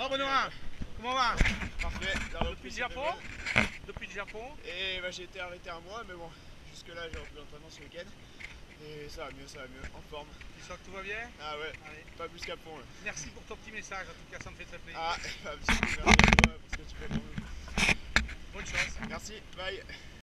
Oh Benoît, comment va Parfait. La Depuis le Japon. Depuis le Japon Et bah, j'ai été arrêté un mois, mais bon, jusque-là j'ai repris l'entraînement ce week-end. Et ça va mieux, ça va mieux, en forme. Tu sens que tout va bien Ah ouais, pas plus qu'à pont. Merci pour ton petit message, en tout cas, ça me fait très plaisir. Ah, bah, merci à pour que tu fais pour nous. Bonne chance. Merci, bye.